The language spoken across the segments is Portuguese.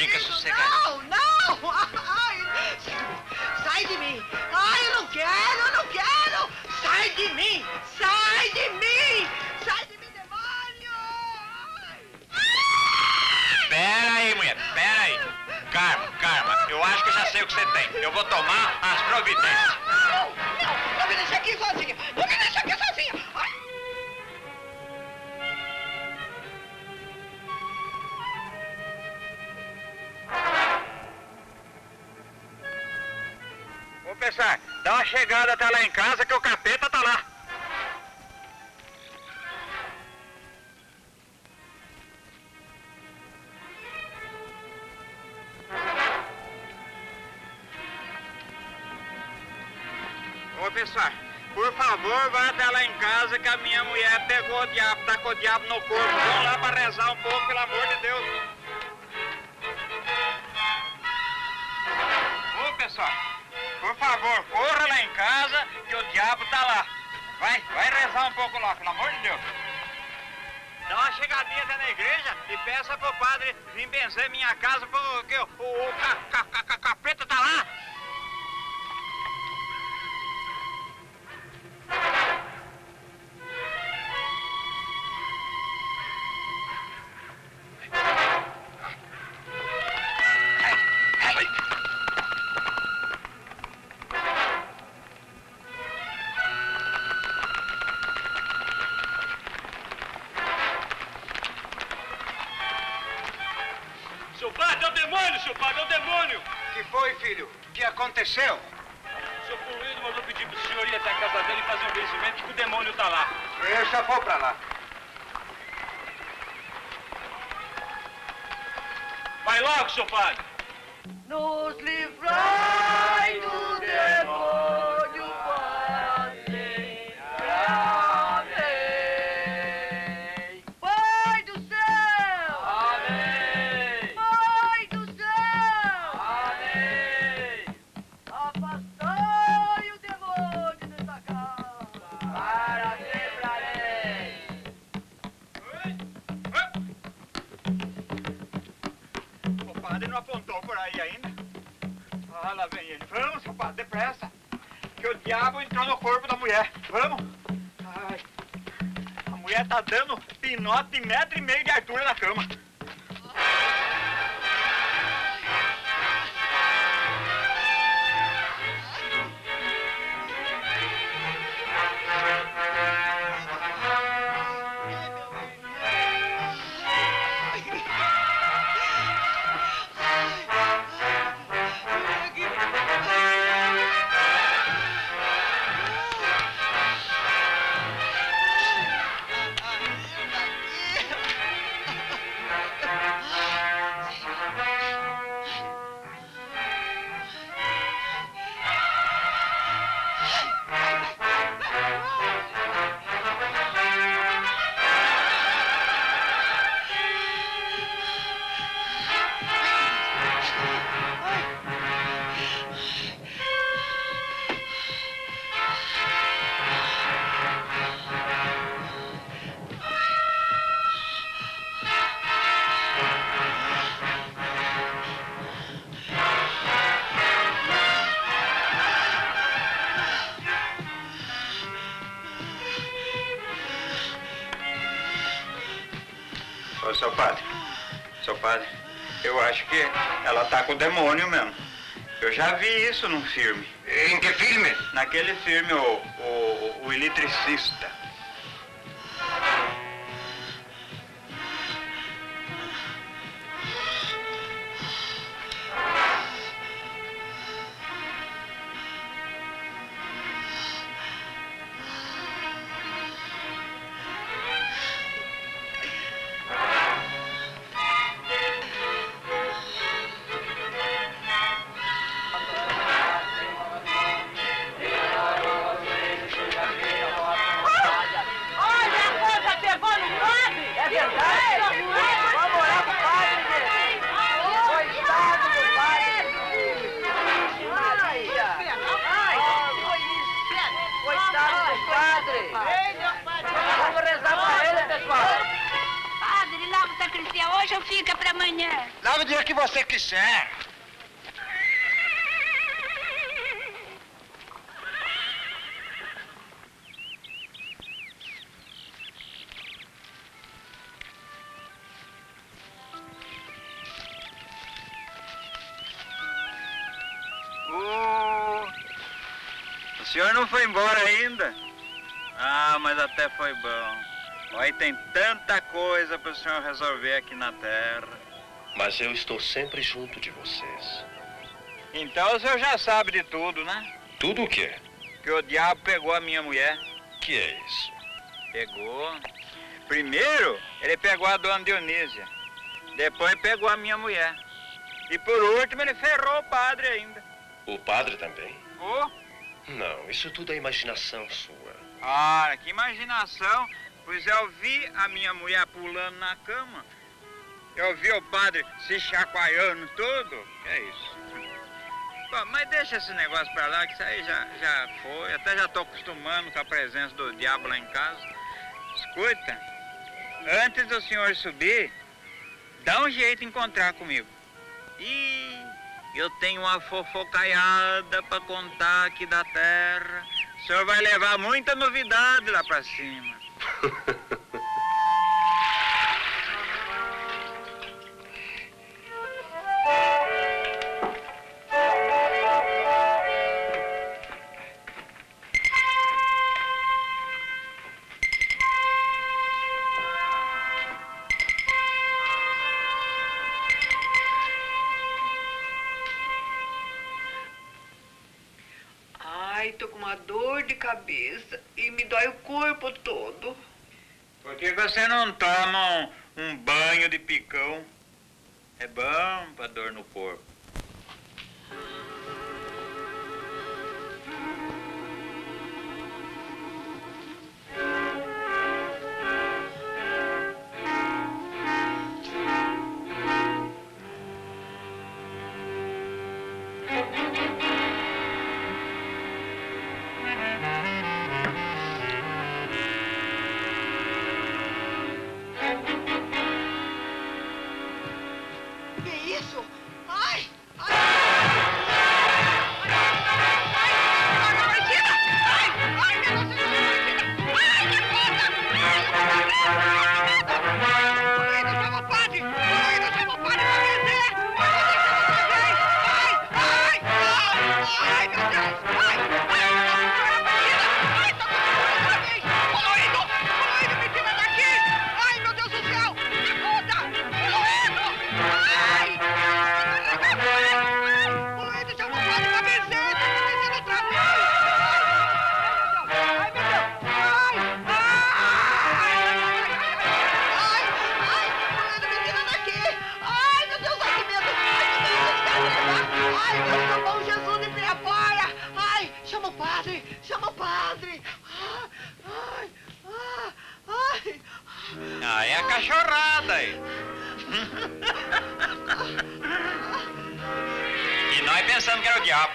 fica Deus, sossegadinho. Não, não! Ai, sai de mim! Ai, eu não quero, eu não quero! Sai de mim! Sai de mim! Sai de mim, demônio! Ai. Pera aí, mulher, pera aí. Karma, Karma, eu acho que já sei o que você tem. Eu vou tomar as providências. Não, não! Não me deixa aqui sozinha! Não pessoal, dá uma chegada até lá em casa que o capeta tá lá. Ô, pessoal, por favor, vá até lá em casa que a minha mulher pegou o diabo, tá com o diabo no corpo. Vamos lá pra rezar um pouco, pelo amor de Deus. Ô, pessoal, por favor, corra lá em casa que o diabo tá lá. Vai, vai rezar um pouco lá, pelo amor de Deus. Dá uma chegadinha até na igreja e peça pro padre vir benzer minha casa porque o, o, o ca, ca, ca, ca- capeta tá lá. O demônio, seu padre, é o demônio! O que foi, filho? O que aconteceu? O senhor Poluído mandou pedir pro senhor ir até a casa dele e fazer um vencimento que o demônio tá lá. Eu já vou pra lá. Vai logo, seu padre! Nos livrai apontou por aí ainda? Ah, lá vem ele. Vamos, padre, depressa. Que o diabo entrou no corpo da mulher. Vamos. Ai. A mulher tá dando pinote de metro e meio de altura na cama. Ô, seu padre. Seu padre, eu acho que ela tá com o demônio mesmo. Eu já vi isso num filme. Em que filme? Naquele filme, o, o, o Eletricista. Amanhã? Lava o dia que você quiser. O senhor não foi embora ainda? Ah, mas até foi bom. Aí tem tanta coisa para o senhor resolver aqui na terra. Mas eu estou sempre junto de vocês. Então o senhor já sabe de tudo, né? Tudo o quê? Que o diabo pegou a minha mulher. Que é isso? Pegou. Primeiro, ele pegou a dona Dionísia. Depois pegou a minha mulher. E por último, ele ferrou o padre ainda. O padre também? Oh, Não, isso tudo é imaginação sua. ah, que imaginação. Pois eu vi a minha mulher pulando na cama. Eu vi o padre se chacoalhando. Que é isso? Bom, mas deixa esse negócio pra lá, que isso aí já, já foi. Até já tô acostumando com a presença do diabo lá em casa. Escuta, antes do senhor subir, dá um jeito de encontrar comigo. E eu tenho uma fofocaiada pra contar aqui da terra. O senhor vai levar muita novidade lá pra cima. uma dor de cabeça e me dói o corpo todo. Por que você não toma um, um banho de picão? É bom pra dor no corpo. Ai, meu bom Jesus, me prepara! Ai, chama o padre! Chama o padre! Ai! Ai! Ai! Ah, é a cachorrada aí. e nós pensando que era o diabo.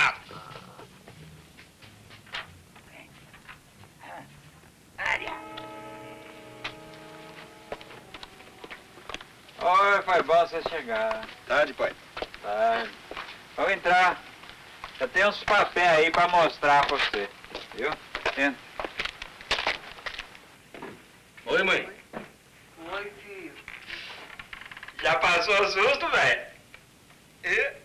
Cachorrado! Oi, foi bom você chegar. Tarde, pai. Tá. Vamos entrar. Já tem uns papéis aí pra mostrar pra você. Viu? Entra. Oi, mãe. Oi, filho. Já passou o susto, velho? Ih.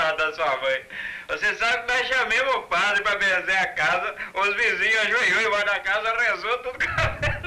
Da sua mãe. Você sabe que nós chamemos o padre pra benzer a casa, os vizinhos ajoelhou embaixo da casa, rezou tudo com a